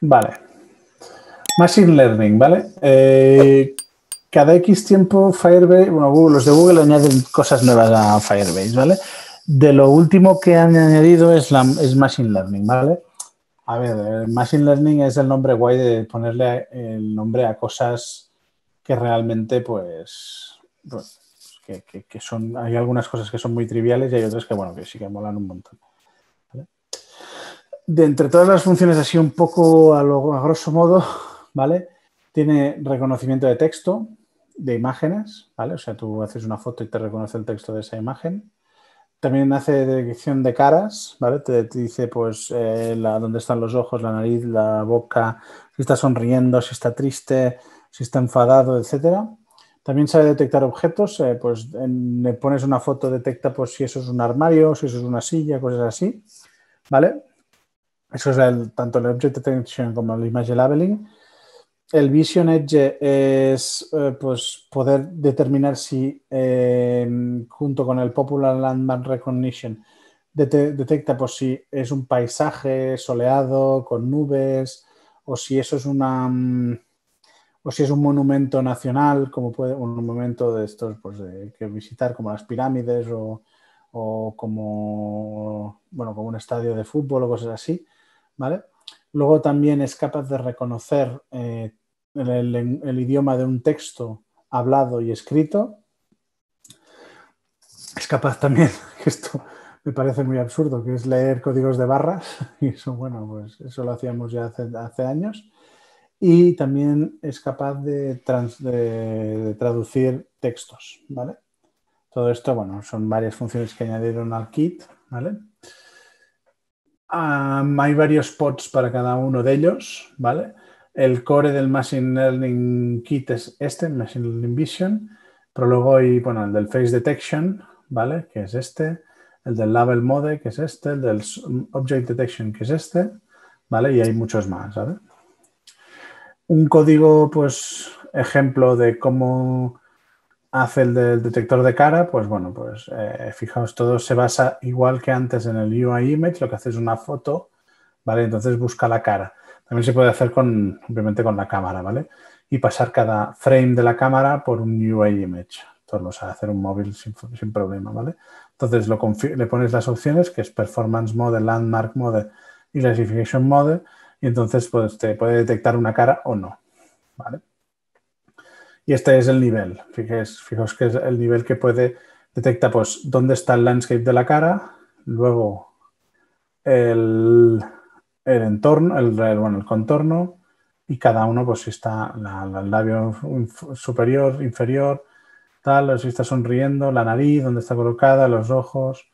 Vale. Machine Learning, ¿vale? Eh, cada X tiempo Firebase, bueno, los de Google añaden cosas nuevas a Firebase, ¿vale? De lo último que han añadido es, la, es Machine Learning, ¿vale? A ver, Machine Learning es el nombre guay de ponerle el nombre a cosas que realmente, pues, pues que, son, hay algunas cosas que son muy triviales y hay otras que, bueno, que sí que molan un montón. De entre todas las funciones así un poco a, lo, grosso modo, ¿vale? Tiene reconocimiento de texto, de imágenes, ¿vale? O sea, tú haces una foto y te reconoce el texto de esa imagen. También hace detección de caras, ¿vale? Te, dice, pues, eh, dónde están los ojos, la nariz, la boca, si está sonriendo, si está triste, si está enfadado, etcétera. También sabe detectar objetos, eh, pues le pones una foto, detecta pues, si eso es un armario, si eso es una silla, cosas así, ¿vale? Eso es el, tanto el Object Detection como el Image Labeling. El Vision Edge es eh, pues, poder determinar si eh, junto con el Popular Landmark Recognition detecta pues, si es un paisaje soleado con nubes o si eso es una mm, o si es un monumento nacional, como puede un monumento de estos pues, de, que visitar, como las pirámides o, como, bueno, como un estadio de fútbol o cosas así, ¿vale? Luego también es capaz de reconocer eh, el, idioma de un texto hablado y escrito. Es capaz también, esto me parece muy absurdo, que es leer códigos de barras, y eso, bueno, pues eso lo hacíamos ya hace años y también es capaz de, traducir textos, ¿vale? Todo esto, bueno, son varias funciones que añadieron al kit, ¿vale? Hay varios pods para cada uno de ellos, ¿vale? El core del Machine Learning Kit es este, Machine Learning Vision, pero luego hay, bueno, el del Face Detection, ¿vale? Que es este, el del Label Mode, que es este, el del Object Detection, que es este, ¿vale? Y hay muchos más, ¿vale? un código, pues, ejemplo de cómo hace el del detector de cara, pues bueno, pues eh, fijaos, todo se basa igual que antes en el UI image, lo que hace es una foto, ¿vale? Entonces busca la cara. También se puede hacer con, obviamente, con la cámara, ¿vale? Y pasar cada frame de la cámara por un UI image. Entonces lo sabe hacer un móvil sin, problema, ¿vale? Entonces le pones las opciones, que es Performance Mode, Landmark Mode y Classification Mode, y entonces pues, te puede detectar una cara o no. ¿vale? Y este es el nivel. fijaos que es el nivel que puede detecta pues dónde está el landscape de la cara, luego el, entorno, el, bueno, el contorno y cada uno pues si está el labio superior, inferior, tal, si está sonriendo, la nariz, dónde está colocada, los ojos,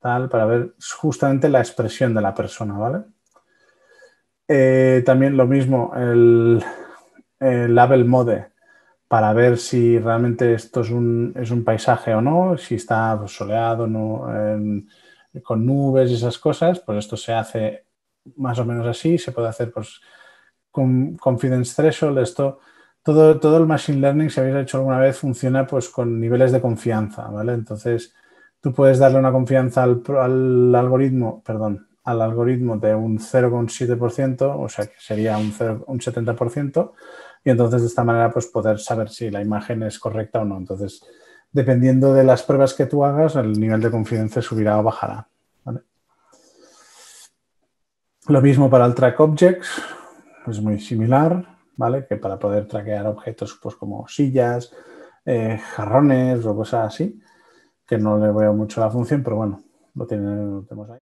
tal, para ver justamente la expresión de la persona, ¿vale? Eh, también lo mismo, el, label mode para ver si realmente esto es un, es un paisaje o no, si está soleado no, con nubes y esas cosas, pues esto se hace más o menos así, se puede hacer pues, con confidence threshold, esto, todo, todo el machine learning, si habéis hecho alguna vez, funciona pues con niveles de confianza, ¿vale? Entonces, tú puedes darle una confianza al, al algoritmo, perdón, al algoritmo de un 0,7%, o sea que sería un, un 70%, y entonces de esta manera pues poder saber si la imagen es correcta o no. Entonces, dependiendo de las pruebas que tú hagas, el nivel de confianza subirá o bajará. Lo mismo para el track objects, es muy similar, ¿vale? Que para poder traquear objetos pues como sillas, eh, jarrones o cosas así, que no le veo mucho la función, pero bueno, lo, tenemos ahí.